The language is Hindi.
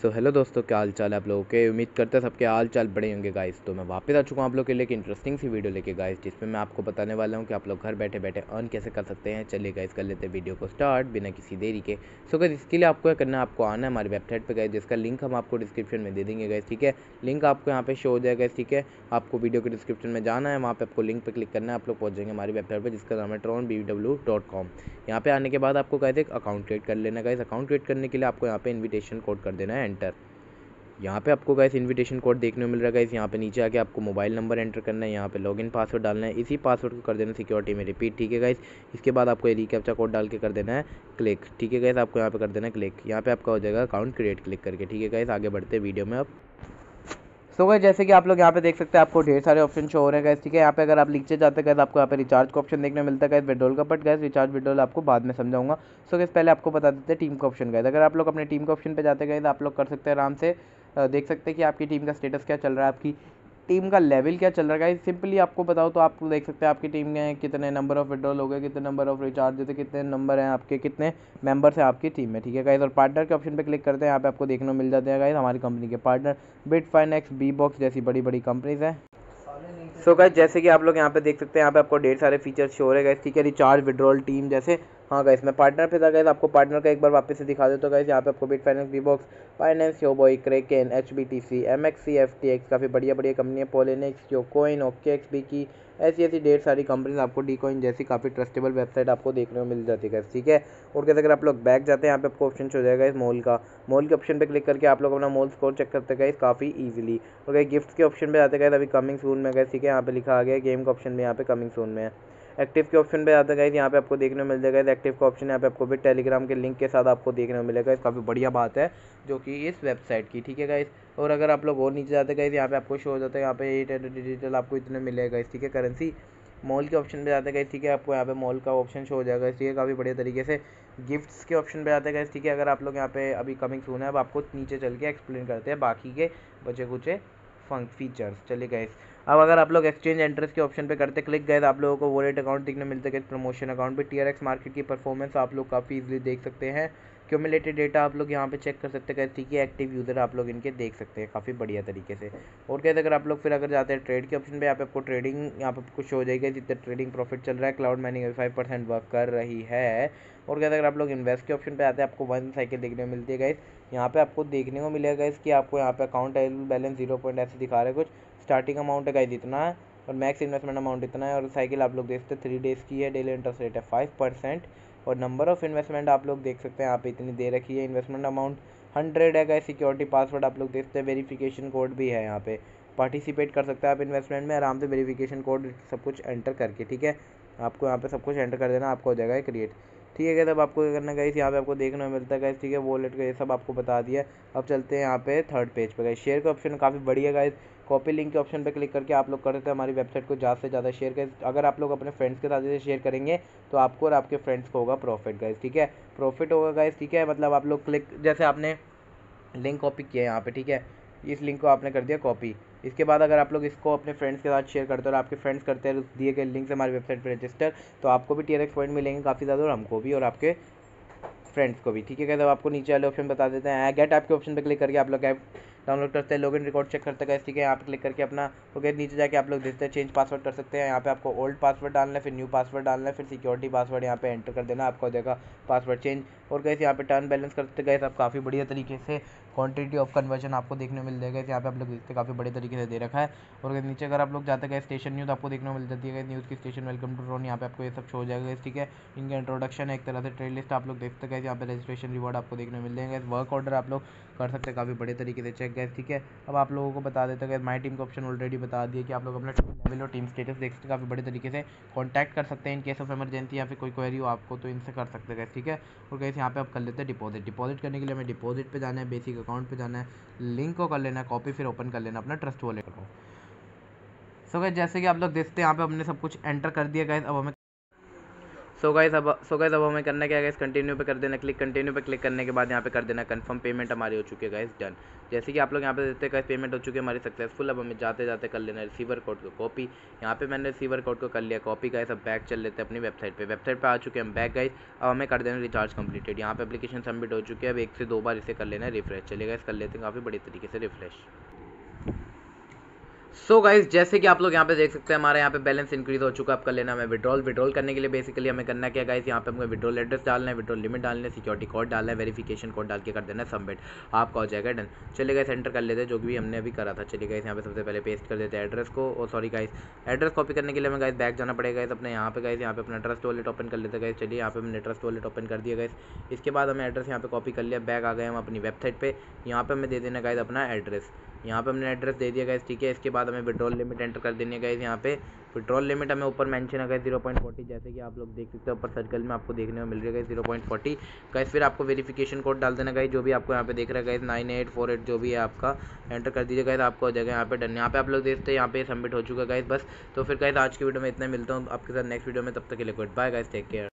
सो हेलो दोस्तों, क्या हाल चाल है आप लोगों के? उम्मीद करते हैं सबके हाल चाल बड़े होंगे गाइस तो मैं वापस आ चुका हूँ आप लोग के लिए एक इंटरेस्टिंग सी वीडियो लेके गाइस जिसमें मैं आपको बताने वाला हूँ कि आप लोग घर बैठे बैठे अर्न कैसे कर सकते हैं। चलिए गाइस कर लेते हैं वीडियो को स्टार्ट बिना किसी देरी के। सो गाइस इसके लिए आपको करना है, आपको आना है हमारी वेबसाइट पर गए जिसका लिंक हम आपको डिस्क्रिप्शन में दे देंगे गाइस ठीक है? लिंक आपको यहाँ पे शो हो जाएगा ठीक है? आपको वीडियो के डिस्क्रिप्शन में जाना है, वहाँ पर आपको लिंक पर क्लिक करना है, आप लोग पहुँच जाएँगे हमारी वेबसाइट पर जिसका नाम है Tron B W dot com यहाँ पे आने के बाद आपको कहते हैं अकाउंट क्रिएट कर लेना गाइस अकाउंट क्रिएट करने के लिए आपको यहाँ पे इन्विटेशन कोड कर देना है एंटर यहाँ पे आपको गाइस इनविटेशन कोड देखने को मिल रहा है गैस यहाँ पे नीचे आके आपको मोबाइल नंबर एंटर करना है. यहाँ पे लॉगिन पासवर्ड डालना है. इसी पासवर्ड को कर देना सिक्योरिटी में रिपीट ठीक है गाइस इसके बाद आपको एरी रिकैप्चा कोड डाल के कर देना है क्लिक ठीक है गाइस आपको यहाँ पे कर देना है क्लिक यहाँ पे आपका हो जाएगा अकाउंट क्रिएट क्लिक करके. ठीक है गाइस आगे बढ़ते वीडियो में अब. सो गए जैसे कि आप लोग यहाँ पे देख सकते हैं, आपको ढेर सारे ऑप्शन शो हो रहे हैं गैस ठीक है? यहाँ पे अगर आप नीचे जाते गए आपको यहाँ पे रिचार्ज का ऑप्शन देखने मिलता है विड्रोल का बट गैस रिचार्ज विड्रोल आपको बाद में समझाऊँगा। सो गैस पहले आपको बता देते हैं टीम का ऑप्शन गए अगर आप लोग अपने टीम के ऑप्शन पर जाते गए तो आप लोग कर सकते हैं आराम से देख सकते हैं कि आपकी टीम का स्टेटस क्या चल रहा है, आपकी टीम का लेवल क्या चल रहा है? सिंपली आपको बताओ तो आप देख सकते हैं आपकी टीम में कितने नंबर ऑफ़ विड्रॉल हो गए, कितने नंबर ऑफ़ रिचार्ज थे कितने नंबर हैं आपके, कितने मेंबर्स हैं आपकी टीम में, ठीक है? गाइस और पार्टनर के ऑप्शन पे क्लिक करते हैं, यहाँ पे आपको देखने मिल जाते हैं गाइस हमारी कंपनी के partner Bitfinex Bibox जैसी बड़ी बड़ी कंपनीज़ हैं। सो गाइस जैसे कि आप लोग यहाँ पे देख सकते हैं, यहाँ पे आपको ढेर सारे फीचर्स शो रहे हैं ठीक है? रिचार्ज विड्रॉल टीम जैसे हाँ गाइस मैं पार्टनर पे था गाइस आपको पार्टनर का एक बार वापस से दिखा देता हूँ गाइस यहाँ पे आपको bit finance Bibox finance YoBit Kraken H B T C M X C F T X काफ़ी बढ़िया बढ़िया कंपनी है Poloniex yo coin OKEx B की ऐसी ऐसी ढेर सारी कंपनीज़ आपको डी कॉइन जैसी काफ़ी ट्रस्टेबल वेबसाइट आपको देखने को मिल जाती है ठीक है? और कैसे अगर आप लोग बैक जाते हैं, यहाँ पे आपको ऑप्शन हो जाएगा इस मॉल का। मॉल के ऑप्शन पे क्लिक करके आप लोग अपना मॉल स्कोर चेक करते गए काफ़ी ईजिली और गिफ्ट के ऑप्शन पे जाते गए अभी कमिंग सून में गए ठीक है? यहाँ पे लिखा आ गया गेम का ऑप्शन भी यहाँ पे कमिंग सून में। है एक्टिव के ऑप्शन पे आता है यहाँ पे आपको देखने को मिल जाएगा। एक्टिव का ऑप्शन यहाँ पे आपको भी टेलीग्राम के लिंक के साथ आपको देखने को मिलेगा। काफ़ी बढ़िया बात है, जो कि इस वेबसाइट की, ठीक है गाइस और अगर आप लोग और नीचे जाते गए यहाँ पे आपको शो हो जाता है, यहाँ पे डिजिटल आपको इतने मिलेगा इस ठीक है? करेंसी मॉल के ऑप्शन पे जाते गए ठीक है? आपको यहाँ पे मॉल का ऑप्शन शो हो जाएगा है? काफ़ी बढ़िया तरीके से गिफ्ट्स के ऑप्शन पे जाते गए ठीक है? अगर आप लोग यहाँ पे अभी कमिंग सुना है, अब आपको नीचे चल के एक्सप्लेन करते हैं बाकी के बचे कुचे फीचर्स चलिए गए अब अगर आप लोग एक्सचेंज एंट्रेस के ऑप्शन पे करते क्लिक गए आप लोगों को वॉलेट अकाउंट देखने मिलते गए प्रमोशन अकाउंट पे टीआरएक्स मार्केट की परफॉर्मेंस आप लोग काफ़ी इजीली देख सकते हैं। क्यूमुलेटेड डेटा आप लोग यहाँ पे चेक कर सकते हैं। ठीक है एक्टिव यूज़र आप लोग इनके देख सकते हैं काफ़ी बढ़िया तरीके से। और कहते अगर आप लोग फिर अगर जाते हैं ट्रेड के ऑप्शन पे यहाँ आपको ट्रेडिंग यहाँ पे कुछ हो जाएगा। जितना ट्रेडिंग प्रॉफिट चल रहा है cloud mining five percent work कर रही है। और कहते अगर आप लोग इन्वेस्ट के ऑप्शन पर आते हैं, आपको वन साइकिल देखने को मिलती है गाइस यहाँ पे आपको देखने को मिलेगा इसकी आपको यहाँ पे अकाउंट बैलेंस ज़ीरो पॉइंट ऐसे दिखा रहे कुछ। स्टार्टिंग अमाउंट है गाइस इतना। और मैक्स इन्वेस्टमेंट अमाउंट इतना है। और साइकिल आप लोग देखते हैं थ्री डेज़ की है डेली इंटरेस्ट रेट है फाइव परसेंट और नंबर ऑफ़ इन्वेस्टमेंट आप लोग देख सकते हैं, यहाँ पे इतनी दे रखी है। इन्वेस्टमेंट अमाउंट हंड्रेड है गाइस सिक्योरिटी पासवर्ड आप लोग देखते हैं वेरिफिकेशन कोड भी है यहाँ पे। पार्टिसिपेट कर सकते हैं आप इन्वेस्टमेंट में, आराम से वेरीफिकेशन कोड सब कुछ एंटर करके, ठीक है? आपको यहाँ पे सब कुछ एंटर कर देना, आपको हो जाएगा क्रिएट ठीक है तब आपको क्या करना गाइस यहाँ पे आपको देखने को मिलता है गाइस ठीक है? वॉलेट का ये सब आपको बता दिया। अब चलते हैं यहाँ पे थर्ड पेज पे गाइस शेयर का ऑप्शन काफ़ी बढ़िया गाइस कॉपी लिंक के ऑप्शन पर क्लिक करके आप लोग कर सकते हमारी वेबसाइट को ज़्यादा से ज़्यादा शेयर करें। अगर आप लोग अपने फ्रेंड्स के साथ जैसे शेयर करेंगे तो आपको और आपके फ्रेंड्स को होगा प्रॉफिट गाइज़ ठीक है? प्रॉफिट होगा गाइज़ ठीक है? मतलब आप लोग क्लिक जैसे आपने लिंक कॉपी किया है यहाँ पे, ठीक है? इस लिंक को आपने कर दिया कॉपी इसके बाद अगर आप लोग इसको अपने फ्रेंड्स के साथ शेयर करते हो और आपके फ्रेंड्स करते हैं, दिए गए लिंक से हमारी वेबसाइट पर रजिस्टर तो आपको भी टी पॉइंट मिलेंगे काफ़ी ज़्यादा, और हमको भी और आपके फ्रेंड्स को भी, ठीक है तो आपको नीचे वाले ऑप्शन बता देते हैं। गेट ऐप के ऑप्शन पर क्लिक करके आप लोग ऐप डाउनलोड करते हैं लॉगिन रिकॉर्ड चेक करते हैं ठीक है? यहाँ पे क्लिक करके अपना ओके नीचे जाके आप लोग देखते हैं चेंज पासवर्ड कर सकते हैं। यहाँ पे आपको ओल्ड पासवर्ड डालना है, फिर न्यू पासवर्ड डालना है, फिर सिक्योरिटी पासवर्ड यहाँ पे एंटर कर देना, आपको हो जाएगा पासवर्ड चेंज और कैसे यहाँ पे टर्न बैलेंस करते गए आप काफ़ी बढ़िया तरीके से क्वांटिटी ऑफ़ कन्वर्जन आपको देखने मिल जाएगा यहाँ पे आप लोग देखते काफ़ी बड़े तरीके से दे रखा है। और नीचे अगर आप लोग जाते गए स्टेशन न्यूज़ आपको देखने मिल जाती है न्यूज़ की स्टेशन वेलकम टू रोन यहाँ पे आपको ये सब शो हो जाएगा ठीक है? इनका इंट्रोडक्शन है, एक तरह से ट्रेड लिस्ट आप लोग देखते गए यहाँ पे रजिस्ट्रेशन रिवॉर्ड आपको देखने मिल जाएँगे वर्क ऑर्डर आप लोग कर सकते हैं, काफ़ी बड़े तरीके से चेक गए, ठीक है? अब आप लोगों को बता देता हैं माई टीम का ऑप्शन ऑलरेडी बता दिया कि आप लोग अपना लेवल और टीम स्टेटस देख सकते काफ़ी बड़े तरीके से कॉन्टैक्ट कर सकते हैं इन केस ऑफ़ इमरजेंसी या फिर कोई क्वेरी हो आपको तो इनसे कर सकते हैं ठीक है? और कैसे यहाँ पे आप कर लेते हैं डिपॉजिट डिपॉजिट करने के लिए हमें डिपॉजिट पे जाना है बेसिक अकाउंट पर जाना है लिंक को कर लेना है कॉपी फिर ओपन कर लेना अपना ट्रस्ट वॉलेट को। सो गए जैसे कि आप लोग देखते हैं, यहाँ पे हमने सब कुछ एंटर कर दिया गए अब हमें सो गाइस अब सो गाइस अब हमें करना क्या है कंटिन्यू पे कर देना क्लिक कंटिन्यू पे क्लिक करने के बाद यहाँ पे कर देना कंफर्म पेमेंट हमारी हो चुकी है गाइस डन जैसे कि आप लोग यहाँ पे देखते हैं पेमेंट हो चुकी है हमारी सक्सेसफुल अब हमें जाते जाते कर लेना रिसीवर कोड को कॉपी यहाँ पे मैंने रिसीवर कोड को कर लिया कॉपी गाइस अब बैक चल लेते हैं अपनी वेबसाइट पर वेबसाइट पर आ चुके हैं हम बैक गाइस अब हमें कर देना रिचार्ज कंप्लीटेड यहाँ पे एप्लीकेशन सबमिट हो चुकी है. अब एक से दो बार इसे कर लेना रिफ्रेश चलिए गाइस कर लेते हैं काफ़ी बड़ी तरीके से रिफ्रेश सो so गाइज़ जैसे कि आप लोग यहाँ पे देख सकते हैं, हमारे यहाँ पे बैलेंस इंक्रीज हो चुका है। आपका लेना हमें विड्रॉल विड्रॉल करने के लिए बेसिकली हमें करना क्या गाइज़ यहाँ पे हमें विड्रॉल एड्रेस डालना है विड्रॉल लिमिट डालना है सिक्योरिटी कोड डालना है वेरिफिकेशन कोड डाल के कर देना है सबमिट आपका हो जाएगा डन चलिए गाइस एंटर कर लेते हैं, जो भी हमने अभी करा था। चलिए गाइस यहाँ पे सबसे पहले पेस्ट कर देते हैं एड्रेस को। और सॉरी गाइस एड्रेस कॉपी करने के लिए हमें गाइस बैक जाना पड़ेगा गाइस अपने यहाँ पे गाइस यहाँ पे अपना ट्रस्ट वॉलेट ओपन कर लेते हैं चलिए यहाँ पे हमने ट्रस्ट वॉलेट ओपन कर दिया गाइस इसके बाद हमें एड्रेस यहाँ पे कॉपी कर लिया। बैक आ गए हम अपनी वेबसाइट पर यहाँ पर हमें दे देना गाइस अपना एड्रेस यहाँ पे हमने एड्रेस दे दिया गया ठीक है? इसके बाद हमें विड्रॉल लिमिट एंटर कर देनी है गाइज़ यहाँ पे। विड्रॉल लिमिट हमें ऊपर मेंशन है गाइज़ ज़ीरो पॉइंट फोर्टी जैसे कि आप लोग देख सकते हैं, ऊपर सर्कल में आपको देखने को मिल रही है ज़ीरो पॉइंट फोर्टी गाइज़ फिर आपको वेरिफिकेशन कोड डाल देना गाइज़ जो भी आपको यहाँ पे देख रहा है guys nine eight four eight जो भी है आपका एंटर कर दीजिए गाइज़ आपको हो जाएगा यहाँ पे डन यहाँ पे आप लोग देखते हैं, यहाँ पे सबमिट हो चुका है गाइज़ बस। तो फिर गाइज़ आज की वीडियो में इतना मिलता हूँ, आपके साथ नेक्स्ट वीडियो में, तब तक के लिए good bye guys take care